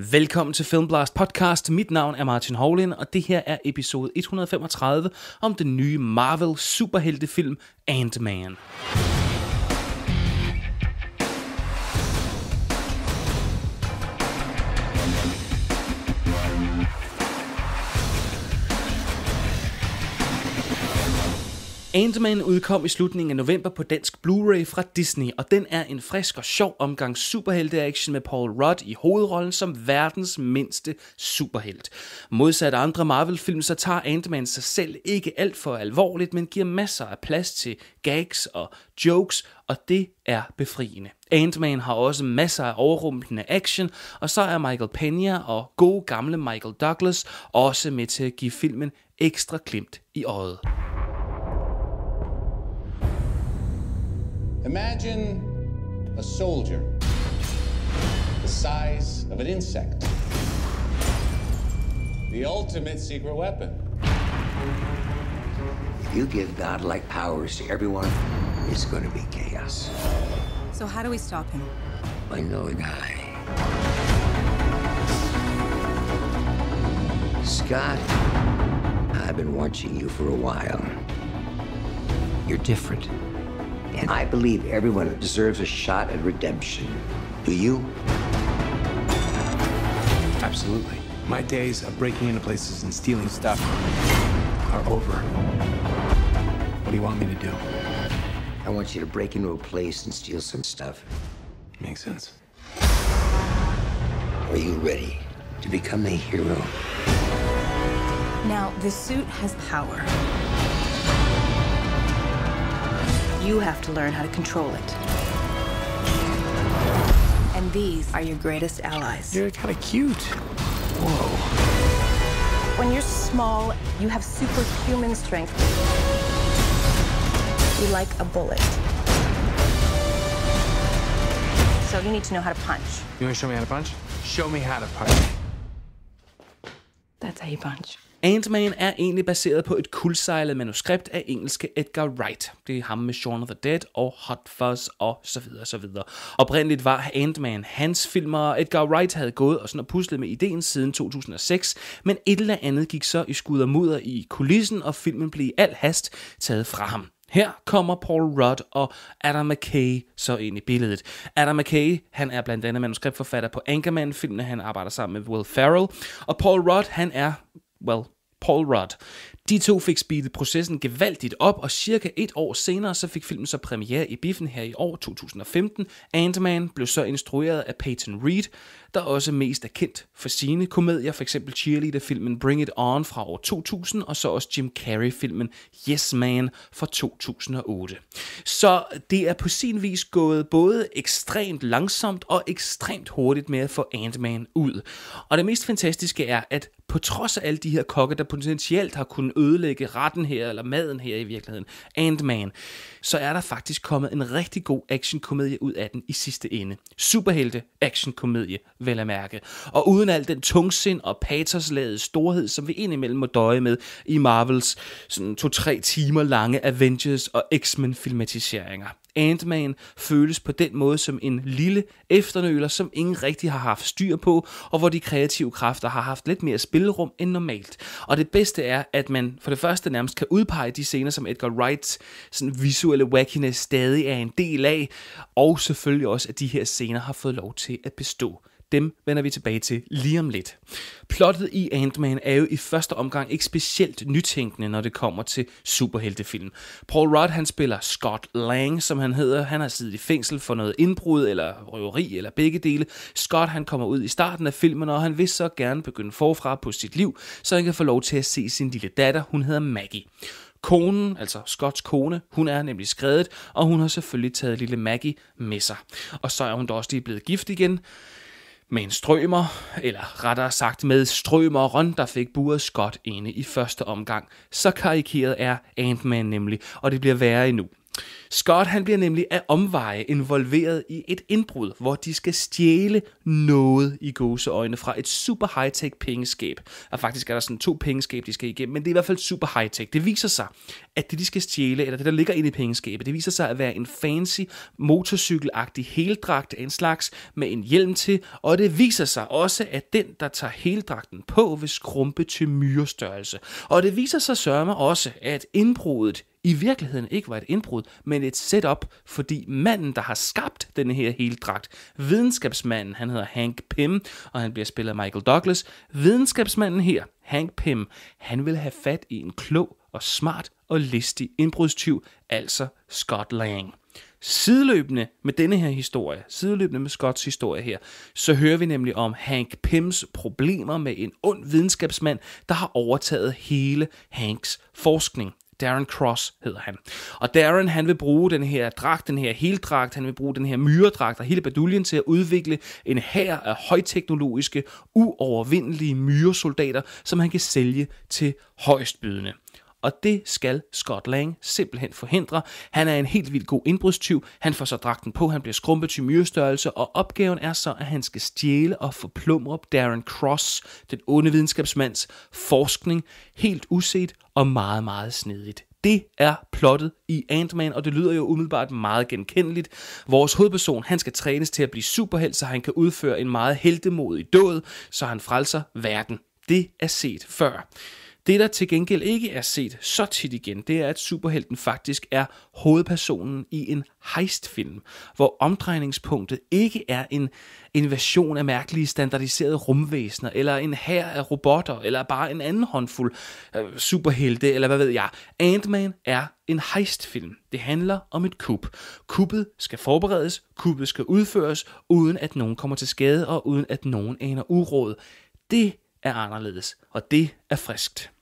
Velkommen til Filmblast podcast. Mit navn er Martin Hovlin, og det her er episode 135 om den nye Marvel superheltefilm Ant-Man. Ant-Man udkom i slutningen af november på dansk Blu-ray fra Disney, og den er en frisk og sjov omgang superhelte-action med Paul Rudd i hovedrollen som verdens mindste superhelt. Modsat andre Marvel-film, så tager Ant-Man sig selv ikke alt for alvorligt, men giver masser af plads til gags og jokes, og det er befriende. Ant-Man har også masser af overrumplende action, og så er Michael Peña og gode gamle Michael Douglas også med til at give filmen ekstra klimt i øjet. Imagine a soldier the size of an insect. The ultimate secret weapon. If you give godlike powers to everyone, it's going to be chaos. So how do we stop him? I know a guy. Scott, I've been watching you for a while. You're different. And I believe everyone deserves a shot at redemption. Do you? Absolutely. My days of breaking into places and stealing stuff are over. What do you want me to do? I want you to break into a place and steal some stuff. Makes sense. Are you ready to become a hero? Now, the suit has power. You have to learn how to control it. And these are your greatest allies. You're kind of cute. Whoa. When you're small, you have superhuman strength. You like a bullet. So you need to know how to punch. You want to show me how to punch? Show me how to punch. That's how you punch. Ant-Man er egentlig baseret på et kuldsejlet manuskript af engelske Edgar Wright. Det er ham med Shaun of the Dead og Hot Fuzz og så videre, så videre. Oprindeligt var Ant-Man hans film, og Edgar Wright havde gået og sådan og puslet med ideen siden 2006, men et eller andet gik så i skud og mudder i kulissen, og filmen blev i al hast taget fra ham. Her kommer Paul Rudd og Adam McKay så ind i billedet. Adam McKay, han er blandt andet manuskriptforfatter på Anchorman-filmene, han arbejder sammen med Will Ferrell, og Paul Rudd, han er well, Paul Rudd. De to fik speedet processen gevaldigt op, og cirka et år senere så fik filmen så premiere i biffen her i år 2015. Ant-Man blev så instrueret af Peyton Reed, der også mest er kendt for sine komedier, f.eks. cheerleader-filmen Bring It On fra år 2000, og så også Jim Carrey-filmen Yes Man fra 2008. Så det er på sin vis gået både ekstremt langsomt og ekstremt hurtigt med at få Ant-Man ud. Og det mest fantastiske er, at på trods af alle de her kokke, der potentielt har kunnet ødelægge retten her, eller maden her i virkeligheden, Ant-Man, så er der faktisk kommet en rigtig god actionkomedie ud af den i sidste ende. Superhelte actionkomedie, vel at mærke. Og uden al den tungsind og patosladede storhed, som vi indimellem må døje med i Marvels sådan to-tre timer lange Avengers og X-Men filmatiseringer. Ant-Man føles på den måde som en lille efternøler, som ingen rigtig har haft styr på, og hvor de kreative kræfter har haft lidt mere spillerum end normalt. Og det bedste er, at man for det første nærmest kan udpege de scener, som Edgar Wrights sådan visuelle wackiness stadig er en del af, og selvfølgelig også, at de her scener har fået lov til at bestå. Dem vender vi tilbage til lige om lidt. Plottet i Ant-Man er jo i første omgang ikke specielt nytænkende, når det kommer til superheltefilm. Paul Rudd han spiller Scott Lang, som han hedder. Han har siddet i fængsel for noget indbrud eller røveri eller begge dele. Scott han kommer ud i starten af filmen, og han vil så gerne begynde forfra på sit liv, så han kan få lov til at se sin lille datter. Hun hedder Maggie. Konen, altså Scotts kone, hun er nemlig skredet, og hun har selvfølgelig taget lille Maggie med sig. Og så er hun da også lige blevet gift igen med en strømer, eller rettere sagt med strømeren, der fik buret Scott inde i første omgang. Så karikeret er Ant-Man nemlig, og det bliver værre endnu. Scott han bliver nemlig af omveje involveret i et indbrud, hvor de skal stjæle noget i gåseøjne fra et super high-tech pengeskab. Og faktisk er der sådan to pengeskab, de skal igennem, men det er i hvert fald super high-tech. Det viser sig, at det de skal stjæle, eller det der ligger inde i pengeskabet, det viser sig at være en fancy motorcykelagtig heldragt af en slags med en hjelm til, og det viser sig også, at den, der tager heldragten på, vil skrumpe til myrestørrelse. Og det viser sig sørme også, at indbruddet i virkeligheden ikke var et indbrud, men et setup, fordi manden, der har skabt den her hele dragt, videnskabsmanden, han hedder Hank Pym, og han bliver spillet af Michael Douglas, videnskabsmanden her, Hank Pym, han vil have fat i en klog og smart og listig indbrudstyv, altså Scott Lang. Sideløbende med denne her historie, sideløbende med Scotts historie her, så hører vi nemlig om Hank Pyms problemer med en ond videnskabsmand, der har overtaget hele Hanks forskning. Darren Cross hedder han. Og Darren, han vil bruge den her dragt, den her heldragt, han vil bruge den her myredragt og hele baduljen til at udvikle en hær af højteknologiske, uovervindelige myresoldater, som han kan sælge til højstbydende. Og det skal Scott Lang simpelthen forhindre. Han er en helt vildt god indbrudstyv. Han får så dragten på, han bliver skrumpet til myrestørrelse, og opgaven er så, at han skal stjæle og forplumre Darren Cross, den onde videnskabsmands forskning, helt uset og meget, meget snedigt. Det er plottet i Ant-Man, og det lyder jo umiddelbart meget genkendeligt. Vores hovedperson, han skal trænes til at blive superhelt, så han kan udføre en meget heldemodig død, så han frelser verden. Det er set før. Det, der til gengæld ikke er set så tit igen, det er, at superhelten faktisk er hovedpersonen i en heistfilm, hvor omdrejningspunktet ikke er en invasion af mærkelige standardiserede rumvæsener, eller en hær af robotter, eller bare en anden håndfuld øh, superhelte, eller hvad ved jeg. Ant-Man er en heistfilm. Det handler om et kup. Kuppet skal forberedes, kuppet skal udføres, uden at nogen kommer til skade, og uden at nogen aner uråd. Det er anderledes, og det er friskt.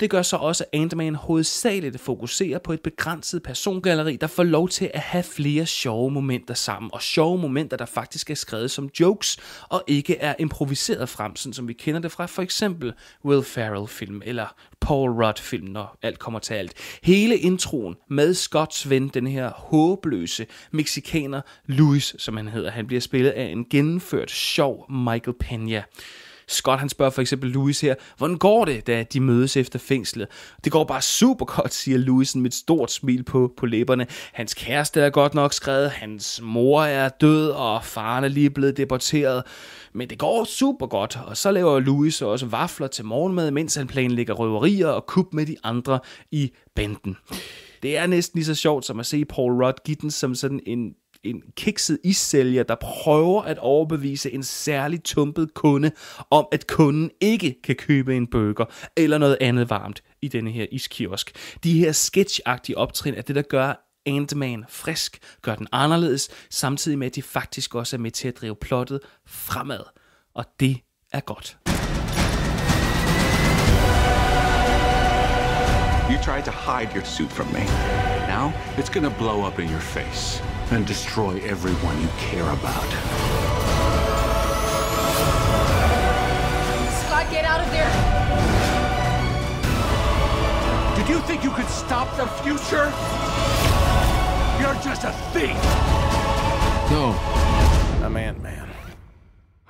Det gør så også, at Ant-Man hovedsageligt fokuserer på et begrænset persongalleri, der får lov til at have flere sjove momenter sammen, og sjove momenter, der faktisk er skrevet som jokes, og ikke er improviseret frem, sådan som vi kender det fra for eksempel Will Ferrell-film, eller Paul Rudd-film, når alt kommer til alt. Hele introen med Scotts ven, den her håbløse mexikaner, Louis, som han hedder, han bliver spillet af en gennemført sjov Michael Pena. Scott han spørger for eksempel Louis her, hvordan går det, da de mødes efter fængslet? Det går bare super godt, siger Louis med et stort smil på, på læberne. Hans kæreste er godt nok skrevet, hans mor er død, og faren er lige blevet deporteret. Men det går super godt, og så laver Louis også vafler til morgenmad, mens han planlægger røverier og kup med de andre i banden. Det er næsten lige så sjovt som at se Paul Rudd give den som sådan en en kikset issælger, der prøver at overbevise en særlig tumpet kunde om, at kunden ikke kan købe en burger eller noget andet varmt i denne her iskiosk. De her sketchagtige optrin er det, der gør Ant-Man frisk, gør den anderledes, samtidig med, at de faktisk også er med til at drive plottet fremad. Og det er godt. You tried to hide your suit from me. Now it's gonna blow up in your face and destroy everyone you care about. Scott, get out of there! Did you think you could stop the future? You're just a thief! No. I'm Ant-Man.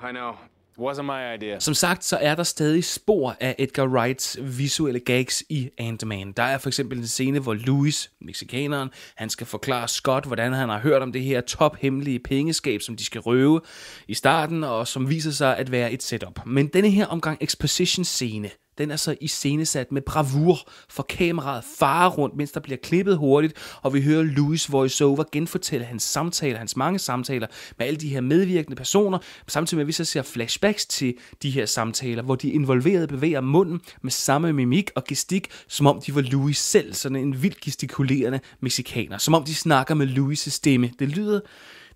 I know. Wasn't my idea. Som sagt, så er der stadig spor af Edgar Wrights visuelle gags i Ant-Man. Der er for eksempel en scene, hvor Louis, mexikaneren, han skal forklare Scott, hvordan han har hørt om det her tophemmelige pengeskab, som de skal røve i starten, og som viser sig at være et setup. Men denne her omgang exposition scene, den er så iscenesat med bravur, for kameraet farer rundt, mens der bliver klippet hurtigt, og vi hører Louis voiceover genfortælle hans samtaler, hans mange samtaler med alle de her medvirkende personer, samtidig med at vi så ser flashbacks til de her samtaler, hvor de involverede bevæger munden med samme mimik og gestik, som om de var Louis selv, sådan en vildt gestikulerende mexikaner, som om de snakker med Louis' stemme. Det lyder,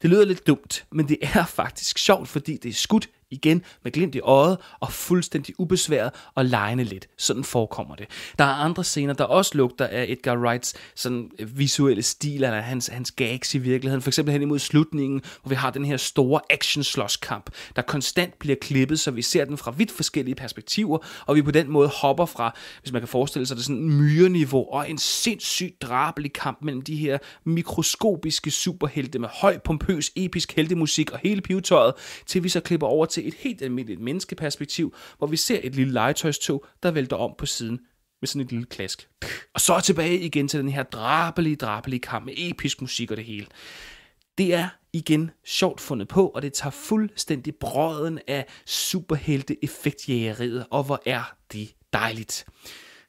det lyder lidt dumt, men det er faktisk sjovt, fordi det er skudt Igen med glimt i øjet og fuldstændig ubesværet og lejende lidt. Sådan forekommer det. Der er andre scener, der også lugter af Edgar Wrights sådan øh, visuelle stil, eller hans, hans gags i virkeligheden. For eksempel hen imod slutningen, hvor vi har den her store action kamp der konstant bliver klippet, så vi ser den fra vidt forskellige perspektiver, og vi på den måde hopper fra, hvis man kan forestille sig det, sådan myreniveau og en sindssygt drabelig kamp mellem de her mikroskopiske superhelte med høj, pompøs, episk heltemusik og hele pivetøjet, til vi så klipper over til et helt almindeligt menneskeperspektiv, hvor vi ser et lille legetøjstog, der vælter om på siden med sådan et lille klask. Og så tilbage igen til den her drabelige, drabelige kamp med episk musik og det hele. Det er igen sjovt fundet på, og det tager fuldstændig brøden af superhelte effektjægeriet, og hvor er det dejligt.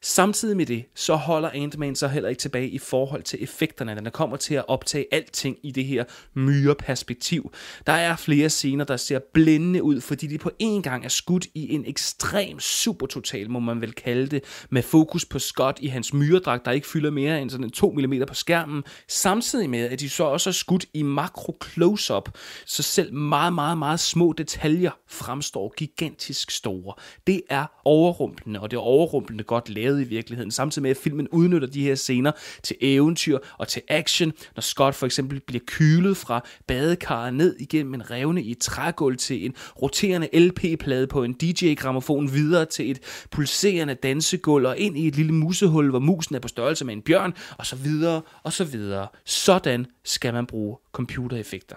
Samtidig med det, så holder Ant-Man så heller ikke tilbage i forhold til effekterne, når kommer til at optage alting i det her myreperspektiv. Der er flere scener, der ser blændende ud, fordi de på en gang er skudt i en ekstrem supertotal, må man vel kalde det, med fokus på Scott i hans myredragt, der ikke fylder mere end sådan 2 mm på skærmen, samtidig med, at de så også er skudt i makro close-up, så selv meget, meget, meget små detaljer fremstår gigantisk store. Det er overrumplende, og det er overrumplende godt lavet lavet i virkeligheden, samtidig med at filmen udnytter de her scener til eventyr og til action, når Scott for eksempel bliver kylet fra badekarret ned igennem en revne i et trægulv til en roterende LP-plade på en DJ-gramofon videre til et pulserende dansegulv og ind i et lille musehul, hvor musen er på størrelse med en bjørn, og så videre, og så videre. Sådan skal man bruge computereffekter.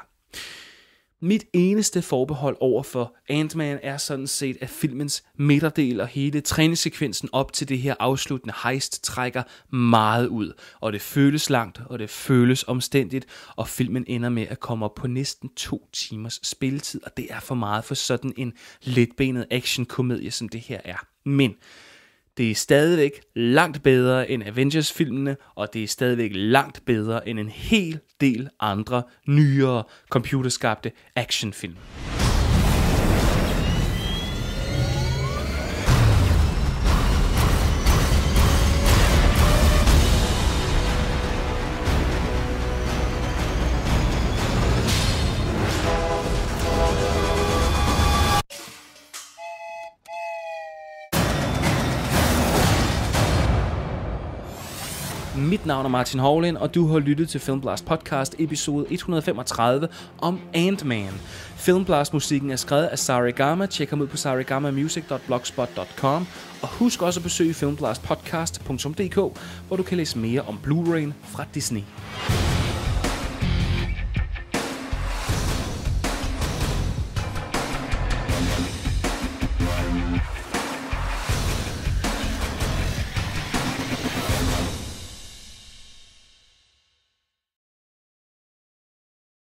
Mit eneste forbehold over for Ant-Man er sådan set, at filmens midterdel og hele træningssekvensen op til det her afsluttende heist trækker meget ud. Og det føles langt, og det føles omstændigt, og filmen ender med at komme op på næsten to timers spilletid, og det er for meget for sådan en letbenet actionkomedie, som det her er. Men det er stadigvæk langt bedre end Avengers-filmene, og det er stadigvæk langt bedre end en hel del andre nyere computerskabte actionfilm. Mit navn er Martin Hovland, og du har lyttet til Filmblast podcast episode 135 om Ant-Man. Filmblast-musikken er skrevet af Sari Gama. Tjek ham ud på sarigamamusic.blogspot.com. Og husk også at besøge filmblastpodcast.dk, hvor du kan læse mere om Blu-ray fra Disney.